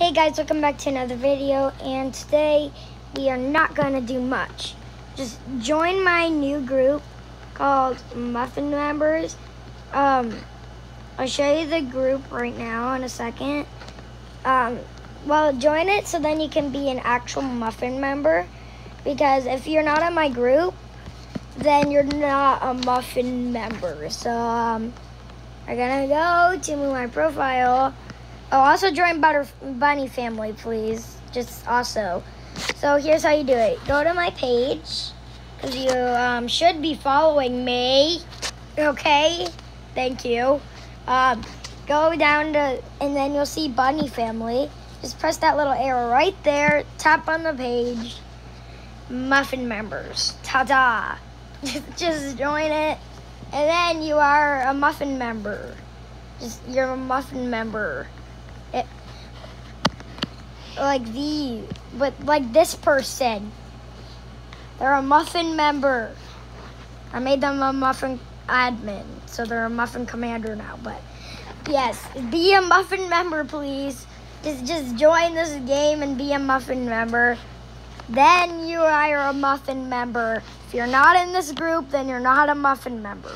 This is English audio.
Hey guys, welcome back to another video and today we are not going to do much. Just join my new group called Muffin Members. Um, I'll show you the group right now in a second. Um, well, join it so then you can be an actual Muffin member because if you're not in my group, then you're not a Muffin member. So, um, I'm gonna go to my profile Oh, also join Butter Bunny family, please. Just also. So here's how you do it. Go to my page, because you um, should be following me. Okay? Thank you. Um, go down to, and then you'll see Bunny family. Just press that little arrow right there. Tap on the page. Muffin members. Ta-da. Just join it. And then you are a Muffin member. Just, you're a Muffin member it, like the, but like this person. They're a muffin member. I made them a muffin admin, so they're a muffin commander now. But yes, be a muffin member, please. Just just join this game and be a muffin member. Then you are a muffin member. If you're not in this group, then you're not a muffin member.